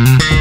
Mm-hmm.